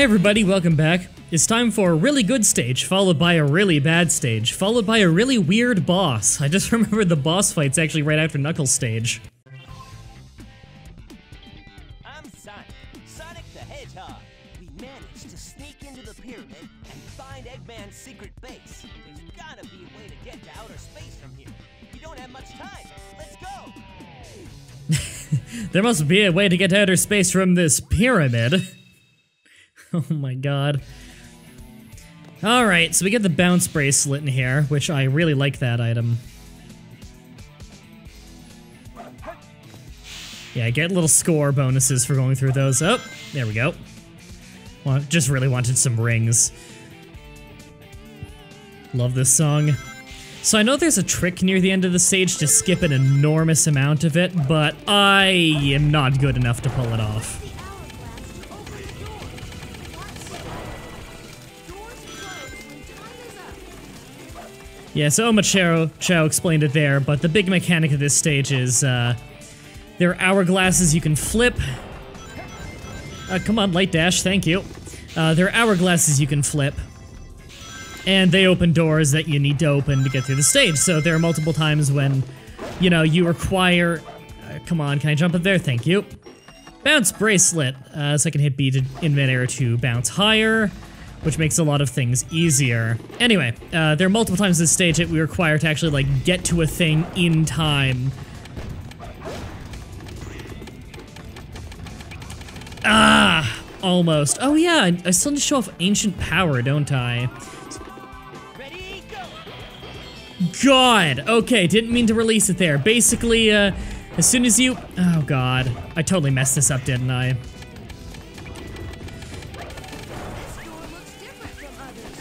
Hey everybody, welcome back. It's time for a really good stage, followed by a really bad stage, followed by a really weird boss. I just remembered the boss fight's actually right after Knuckles stage. I'm Sonic, Sonic the Hedgehog. We managed to sneak into the pyramid and find Eggman's secret base. There's gotta be a way to get to outer space from here. We don't have much time. Let's go! There must be a way to get to outer space from this pyramid. oh my god. Alright, so we get the bounce bracelet in here, which I really like that item. Yeah, I get little score bonuses for going through those. Oh, there we go. Well, just really wanted some rings. Love this song. So I know there's a trick near the end of the stage to skip an enormous amount of it, but I am not good enough to pull it off. Yeah, so Oma Chow, Chao explained it there, but the big mechanic of this stage is uh, there are hourglasses you can flip. Uh, come on, light dash, thank you. Uh, there are hourglasses you can flip, and they open doors that you need to open to get through the stage. So there are multiple times when, you know, you require. Uh, come on, can I jump up there? Thank you. Bounce bracelet. Uh, so I can hit B to, in midair to bounce higher, which makes a lot of things easier. Anyway, uh, there are multiple times this stage that we require to actually like get to a thing in time. Ah, almost. Oh yeah, I- still need to show off ancient power, don't I? God. Okay, didn't mean to release it there. Basically, uh, as soon as you... Oh, God. I totally messed this up, didn't I?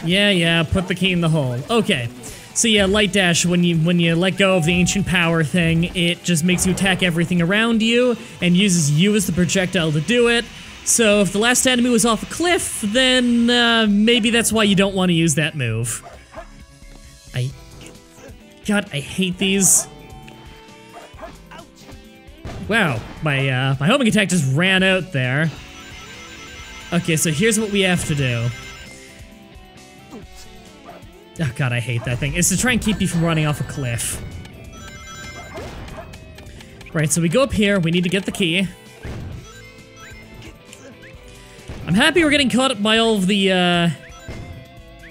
Yeah, yeah, put the key in the hole. Okay. So yeah, light dash, when you when you let go of the ancient power thing, it just makes you attack everything around you and uses you as the projectile to do it. So if the last enemy was off a cliff, then uh, maybe that's why you don't want to use that move. I God, I hate these. Wow, my uh, my homing attack just ran out there. Okay, so here's what we have to do. Oh god, I hate that thing. It's to try and keep you from running off a cliff. Right, so we go up here, we need to get the key. I'm happy we're getting caught up by all of the, uh,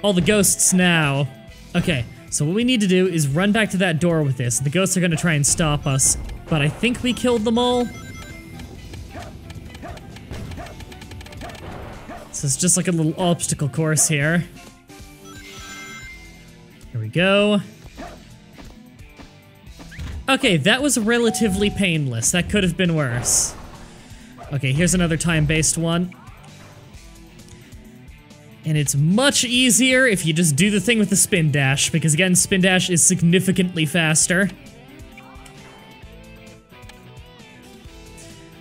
all the ghosts now. Okay, so what we need to do is run back to that door with this. The ghosts are gonna try and stop us, but I think we killed them all. So it's just like a little obstacle course here. Here we go. Okay, that was relatively painless. That could have been worse. Okay, here's another time-based one. And it's much easier if you just do the thing with the spin dash, because again, spin dash is significantly faster.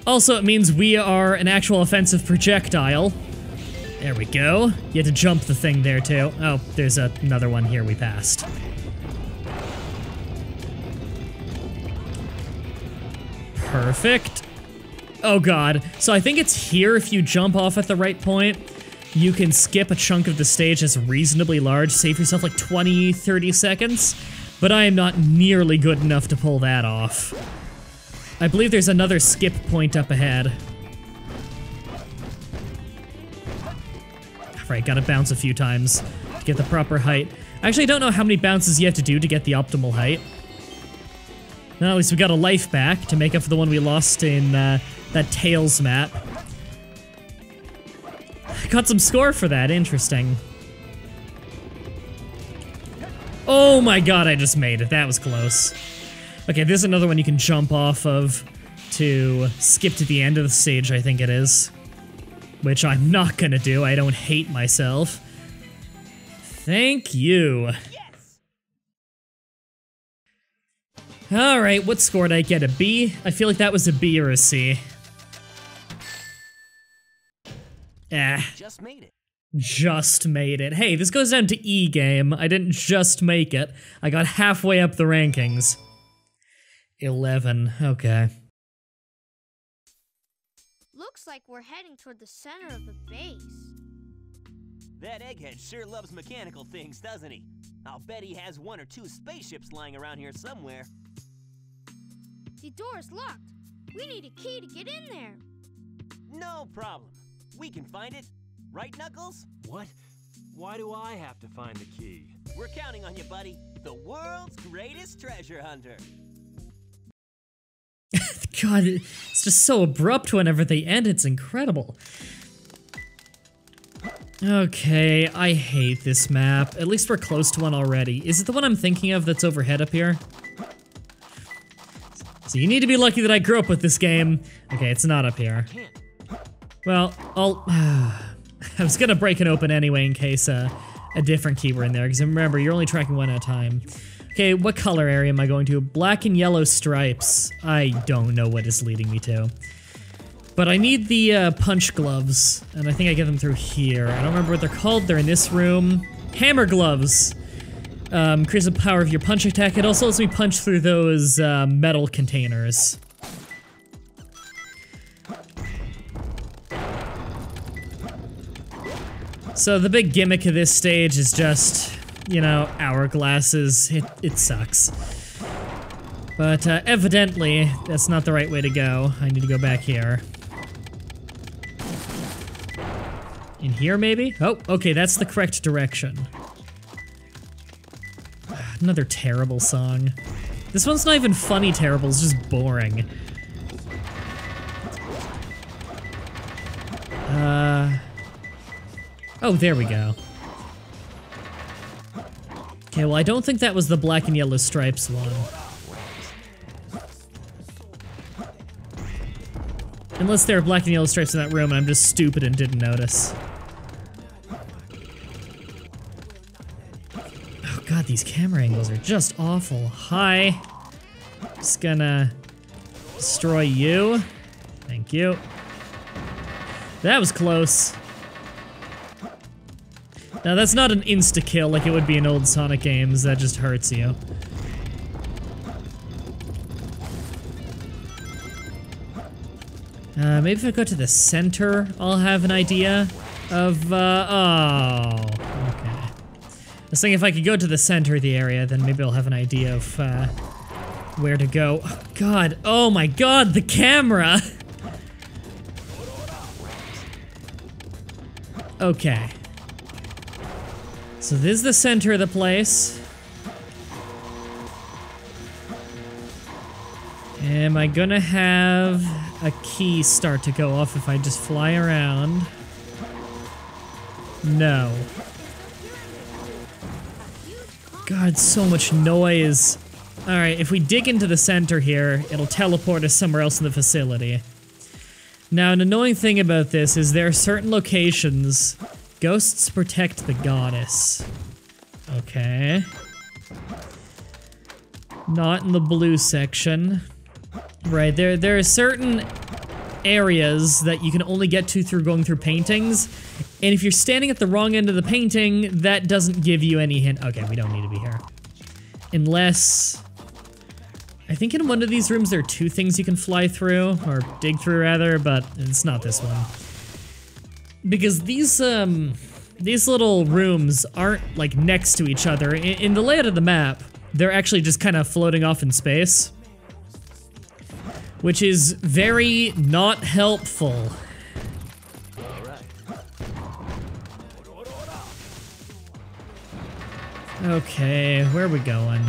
Also, it means we are an actual offensive projectile. There we go. You had to jump the thing there, too. Oh, there's a, another one here we passed. Perfect. Oh god. So I think it's here if you jump off at the right point. You can skip a chunk of the stage that's reasonably large, save yourself like 20, 30 seconds. But I am not nearly good enough to pull that off. I believe there's another skip point up ahead. Right, gotta bounce a few times to get the proper height. I actually don't know how many bounces you have to do to get the optimal height. Well, at least we got a life back to make up for the one we lost in uh, that Tails map. Got some score for that, interesting. Oh my god, I just made it. That was close. Okay, there's another one you can jump off of to skip to the end of the stage, I think it is. Which I'm not gonna do, I don't hate myself. Thank you. Yes! Alright, what score did I get? A B? I feel like that was a B or a C. Eh, Just made it. just made it. Hey, this goes down to E game. I didn't just make it. I got halfway up the rankings. 11, okay. Looks like we're heading toward the center of the base. That egghead sure loves mechanical things, doesn't he? I'll bet he has one or two spaceships lying around here somewhere. The door's locked. We need a key to get in there. No problem. We can find it. Right, Knuckles? What? Why do I have to find the key? We're counting on you, buddy. The world's greatest treasure hunter. God, it's just so abrupt whenever they end. It's incredible. Okay, I hate this map. At least we're close to one already. Is it the one I'm thinking of that's overhead up here? So you need to be lucky that I grew up with this game. Okay, it's not up here. Well, I'll... I was gonna break it open anyway in case uh, a different key were in there, because remember, you're only tracking one at a time. Okay, what color area am I going to? Black and yellow stripes. I don't know what is leading me to. But I need the uh, punch gloves, and I think I get them through here. I don't remember what they're called. They're in this room. Hammer gloves. Um, increase the power of your punch attack. It also lets me punch through those uh, metal containers. So the big gimmick of this stage is just, you know, hourglasses. It, it sucks. But uh, evidently, that's not the right way to go. I need to go back here. In here, maybe? Oh, okay, that's the correct direction. Another terrible song. This one's not even funny terrible, it's just boring. Uh... Oh, there we go. Okay, well, I don't think that was the black and yellow stripes one. Unless there are black and yellow stripes in that room and I'm just stupid and didn't notice. Oh god, these camera angles are just awful. Hi. Just gonna destroy you. Thank you. That was close. Now that's not an insta-kill like it would be in old Sonic games, that just hurts you. Uh, maybe if I go to the center, I'll have an idea of, uh, oh, okay. I was thinking if I could go to the center of the area, then maybe I'll have an idea of, uh, where to go. Oh, God, oh my God, the camera! okay. So this is the center of the place. Am I gonna have a key start to go off if I just fly around? No. God, so much noise. Alright, if we dig into the center here, it'll teleport us somewhere else in the facility. Now, an annoying thing about this is there are certain locations Ghosts protect the goddess. Okay. Not in the blue section. Right, there there are certain areas that you can only get to through going through paintings. And if you're standing at the wrong end of the painting, that doesn't give you any hint. Okay, we don't need to be here. Unless... I think in one of these rooms there are two things you can fly through, or dig through rather, but it's not this one because these um these little rooms aren't like next to each other. In, in the layout of the map, they're actually just kind of floating off in space, which is very not helpful. Okay, where are we going?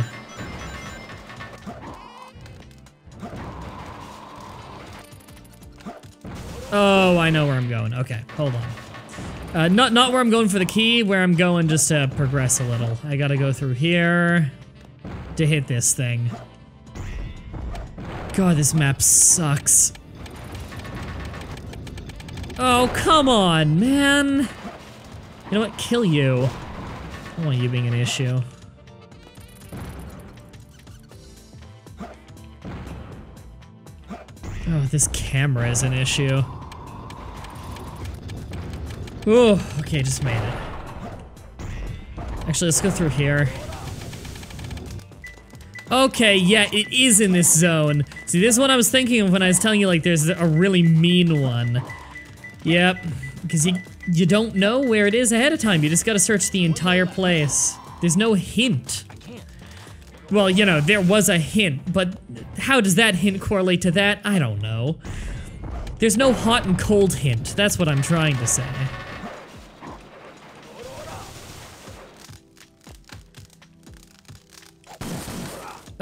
Oh, I know where I'm going. Okay, hold on. Uh, not not where I'm going for the key, where I'm going just to progress a little. I gotta go through here to hit this thing. God, this map sucks. Oh, come on, man. You know what? Kill you. I don't want you being an issue. Oh, this camera is an issue. Oh, okay, just made it. Actually, let's go through here. Okay, yeah, it is in this zone. See, this is what I was thinking of when I was telling you, like, there's a really mean one. Yep, because you you don't know where it is ahead of time. You just gotta search the entire place. There's no hint. Well, you know, there was a hint, but how does that hint correlate to that? I don't know. There's no hot and cold hint. That's what I'm trying to say.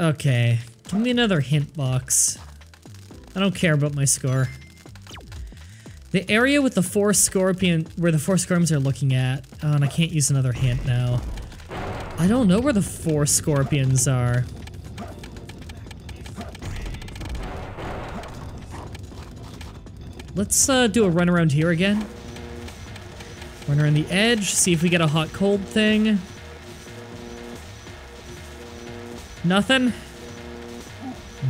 Okay, give me another hint box. I don't care about my score. The area with the four scorpion, where the four scorpions are looking at. Oh, and I can't use another hint now. I don't know where the four scorpions are. Let's uh, do a run around here again. Run around the edge, see if we get a hot cold thing. Nothing?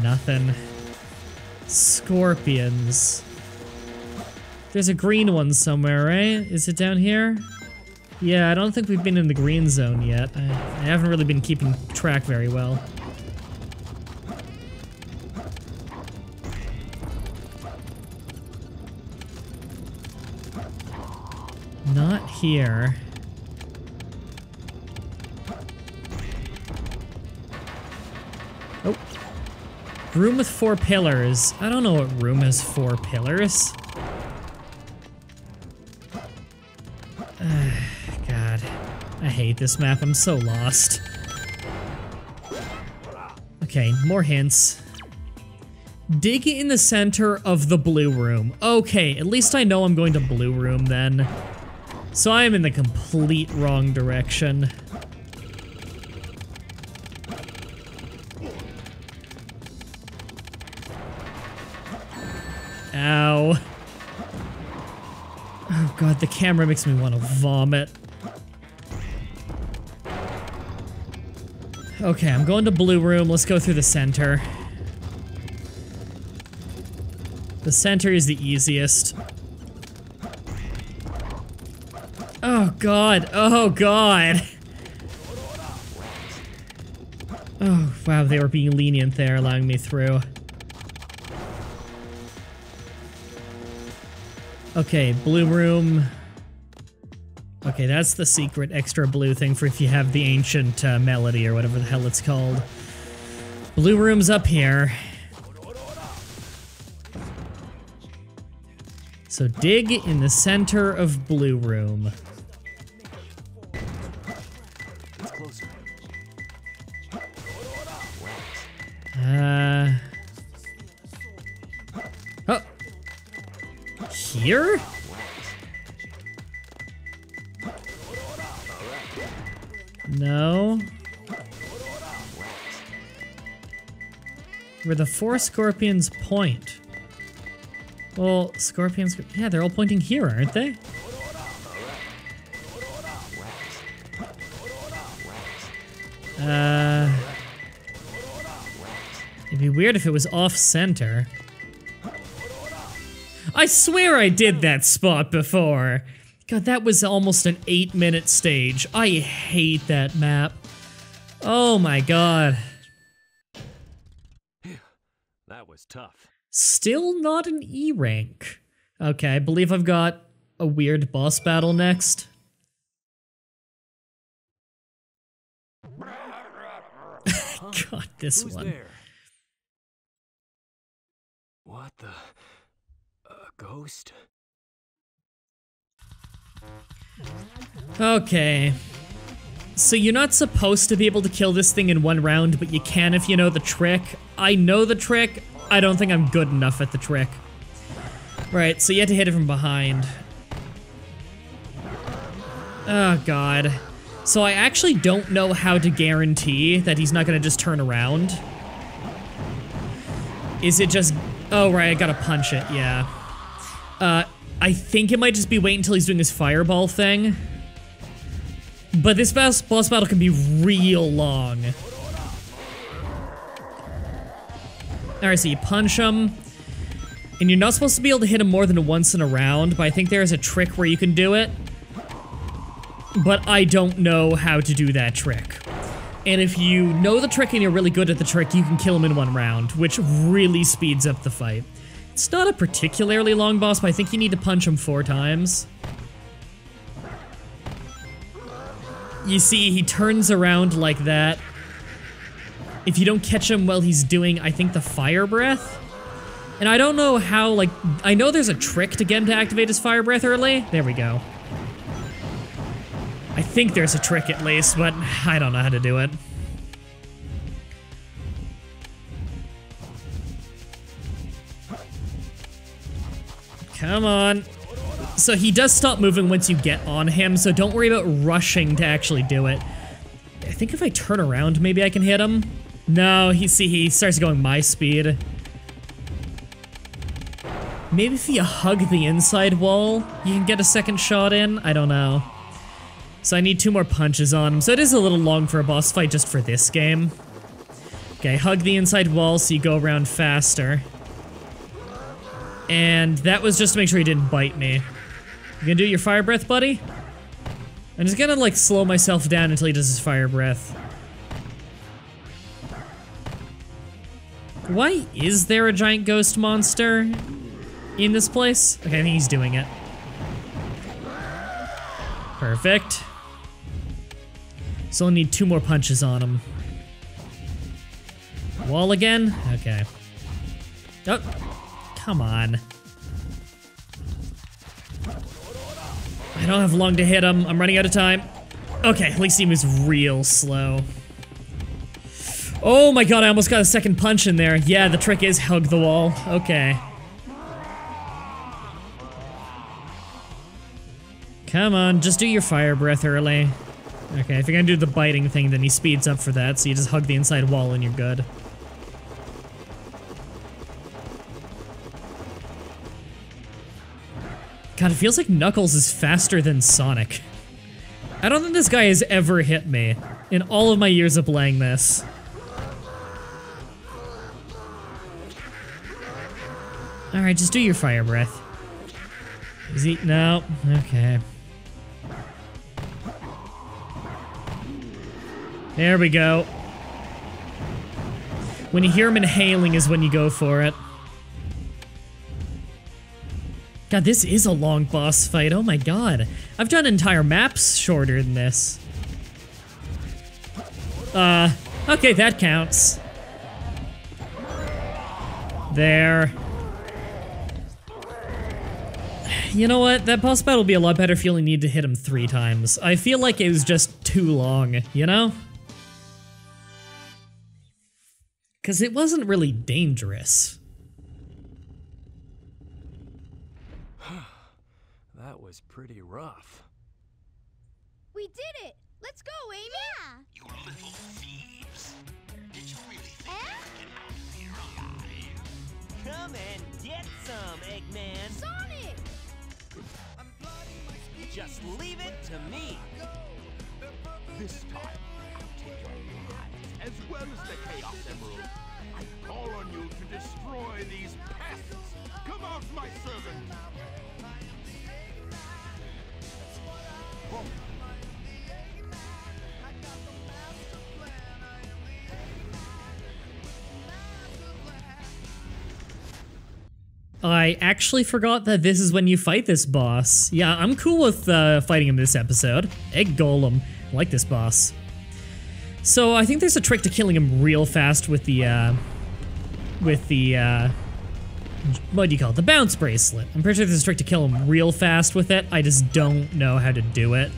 Nothing. Scorpions. There's a green one somewhere, right? Is it down here? Yeah, I don't think we've been in the green zone yet. I, I haven't really been keeping track very well. Not here. Room with four pillars. I don't know what room has four pillars. God. I hate this map. I'm so lost. Okay, more hints. Dig in the center of the blue room. Okay, at least I know I'm going to blue room then. So I am in the complete wrong direction. The camera makes me want to vomit. Okay, I'm going to blue room. Let's go through the center. The center is the easiest. Oh god. Oh god. Oh, wow, they were being lenient there, allowing me through. Okay, blue room. Okay, that's the secret extra blue thing for if you have the ancient uh, melody or whatever the hell it's called. Blue room's up here. So dig in the center of blue room. Where the four scorpions point. Well, scorpions. Yeah, they're all pointing here, aren't they? Uh. It'd be weird if it was off center. I swear I did that spot before. God, that was almost an eight minute stage. I hate that map. Oh my god. That was tough. Still not an E rank. Okay, I believe I've got a weird boss battle next. God, this Who's one. there? What the? A ghost? Okay. So you're not supposed to be able to kill this thing in one round, but you can if you know the trick. I know the trick. I don't think I'm good enough at the trick. Right, so you have to hit it from behind. Oh, God. So I actually don't know how to guarantee that he's not gonna just turn around. Is it just... Oh, right, I gotta punch it, yeah. Uh, I think it might just be wait until he's doing his fireball thing. But this boss, boss battle can be real long. Alright, so you punch him. And you're not supposed to be able to hit him more than once in a round, but I think there is a trick where you can do it. But I don't know how to do that trick. And if you know the trick and you're really good at the trick, you can kill him in one round, which really speeds up the fight. It's not a particularly long boss, but I think you need to punch him four times. You see, he turns around like that, if you don't catch him while he's doing, I think, the fire breath. And I don't know how, like, I know there's a trick to get him to activate his fire breath early. There we go. I think there's a trick at least, but I don't know how to do it. Come on. So he does stop moving once you get on him, so don't worry about rushing to actually do it. I think if I turn around, maybe I can hit him. No, he see he starts going my speed. Maybe if you hug the inside wall, you can get a second shot in? I don't know. So I need two more punches on him, so it is a little long for a boss fight just for this game. Okay, hug the inside wall so you go around faster. And that was just to make sure he didn't bite me. You gonna do your fire breath, buddy? I'm just gonna like slow myself down until he does his fire breath. Why is there a giant ghost monster in this place? Okay, I think he's doing it. Perfect. So I'll need two more punches on him. Wall again? Okay. Oh, come on. I don't have long to hit him. I'm running out of time. Okay, at least he real slow. Oh my god, I almost got a second punch in there. Yeah, the trick is hug the wall. Okay. Come on, just do your fire breath early. Okay, if you're gonna do the biting thing, then he speeds up for that, so you just hug the inside wall and you're good. God, it feels like Knuckles is faster than Sonic. I don't think this guy has ever hit me in all of my years of playing this. Alright, just do your fire breath. Is he? No. Okay. There we go. When you hear him inhaling is when you go for it. God, this is a long boss fight. Oh my god. I've done entire maps shorter than this. Uh, okay, that counts. There. You know what? That boss battle will be a lot better if you only need to hit him three times. I feel like it was just too long, you know? Because it wasn't really dangerous. That was pretty rough. We did it! Let's go, Amy! Yeah! You little thieves. Did you really think Eh? you could out here alive? Come and get some, Eggman. Sonic! Just leave it to me. This time, I'll take your lives as well as the Chaos Emerald. I call on you to destroy these pests. Come out, my servant. I actually forgot that this is when you fight this boss. Yeah, I'm cool with uh, fighting him this episode. Egg Golem. I like this boss. So I think there's a trick to killing him real fast with the, uh, with the, uh, what do you call it? The bounce bracelet. I'm pretty sure there's a trick to kill him real fast with it. I just don't know how to do it.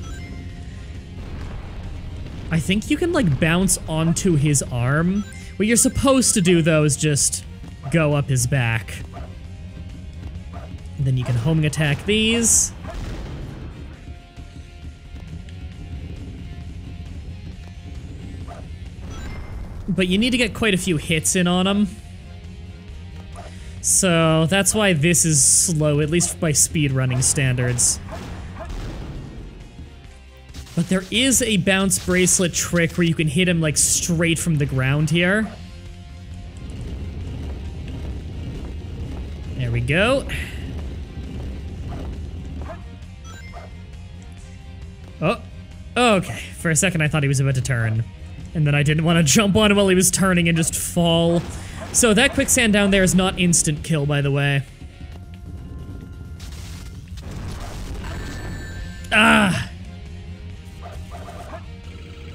I think you can like bounce onto his arm. What you're supposed to do though is just go up his back. Then you can homing attack these. But you need to get quite a few hits in on them. So that's why this is slow, at least by speedrunning standards. But there is a bounce bracelet trick where you can hit him like straight from the ground here. There we go. Oh, okay. For a second I thought he was about to turn. And then I didn't want to jump on him while he was turning and just fall. So that quicksand down there is not instant kill, by the way. Ah!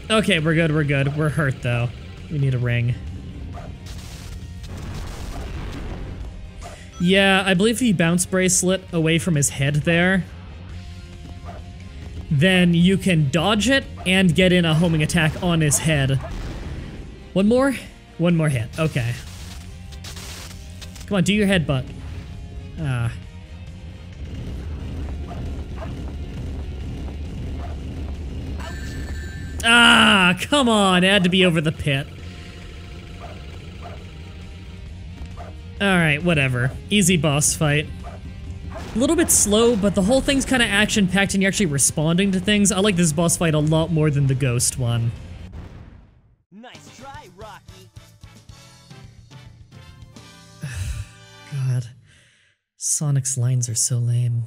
Okay, we're good, we're good. We're hurt, though. We need a ring. Yeah, I believe the bounce bracelet away from his head there. Then you can dodge it and get in a homing attack on his head. One more? One more hit. Okay. Come on, do your headbutt. Ah. Ah, come on. It had to be over the pit. Alright, whatever. Easy boss fight. A little bit slow, but the whole thing's kind of action-packed and you're actually responding to things. I like this boss fight a lot more than the ghost one. Nice try, Rocky. God. Sonic's lines are so lame.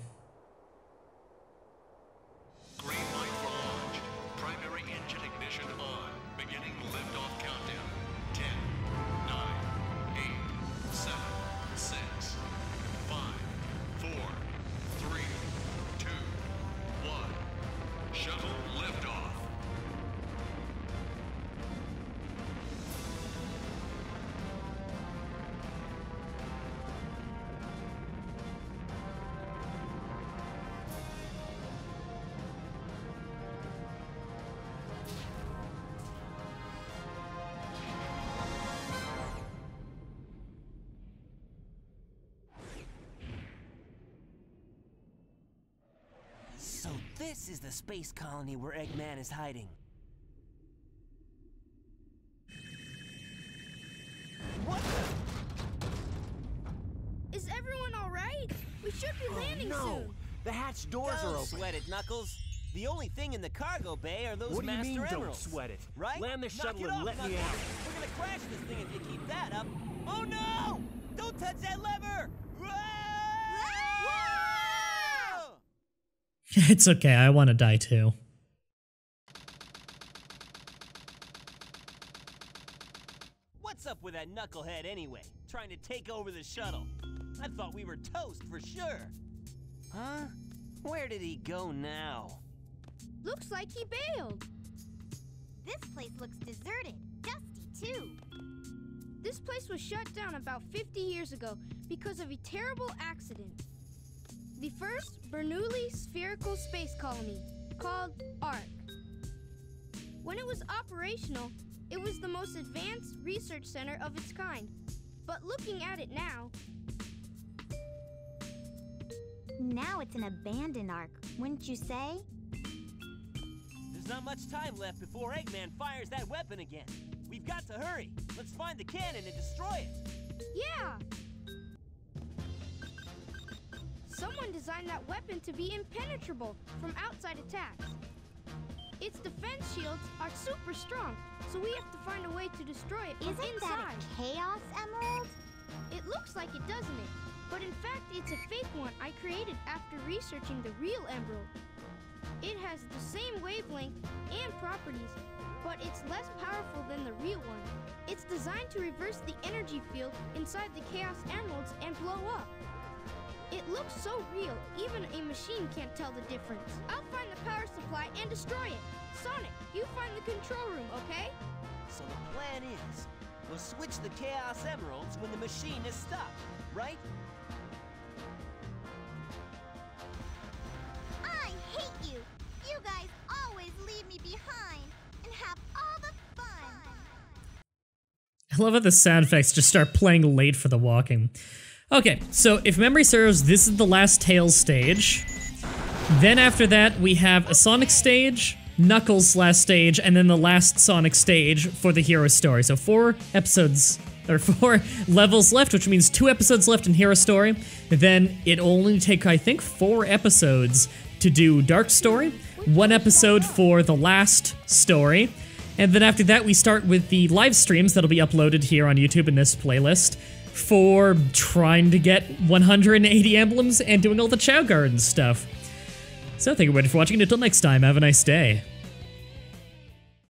This is the space colony where Eggman is hiding. What the? Is everyone all right? We should be oh, landing no! soon. The hatch doors Don't are open. sweat it, Knuckles. The only thing in the cargo bay are those What do you master mean, don't sweat it? Right? Land the Knock shuttle and off, let me Knuckles. out. We're gonna crash this thing if you keep that up. Oh no! Don't touch that lever! it's okay, I want to die too. What's up with that knucklehead anyway? Trying to take over the shuttle. I thought we were toast for sure. Huh? Where did he go now? Looks like he bailed. This place looks deserted. Dusty, too. This place was shut down about 50 years ago because of a terrible accident. The first Bernoulli spherical space colony, called ARK. When it was operational, it was the most advanced research center of its kind. But looking at it now, Now it's an abandoned ark, wouldn't you say? There's not much time left before Eggman fires that weapon again. We've got to hurry. Let's find the cannon and destroy it. yeah! Someone designed that weapon to be impenetrable from outside attacks. Its defense shields are super strong, so we have to find a way to destroy it from Isn't inside. that a Chaos Emerald? It looks like it, doesn't it? But in fact, it's a fake one I created after researching the real emerald. It has the same wavelength and properties, but it's less powerful than the real one. It's designed to reverse the energy field inside the Chaos Emeralds and blow up. It looks so real, even a machine can't tell the difference. I'll find the power supply and destroy it. Sonic, you find the control room, okay? So the plan is, we'll switch the Chaos Emeralds when the machine is stopped, right? I hate you! You guys always leave me behind and have all the fun! I love how the sound effects just start playing late for the walking. Okay, so if memory serves, this is the last Tails stage. Then after that, we have a Sonic stage, Knuckles last stage, and then the last Sonic stage for the hero story. So four episodes, or four levels left, which means two episodes left in hero story. Then it only take, I think, four episodes to do Dark Story, one episode for the last story, and then after that, we start with the live streams that'll be uploaded here on YouTube in this playlist for trying to get 180 emblems and doing all the Chao Garden stuff. So thank you everybody for watching, and until next time, have a nice day.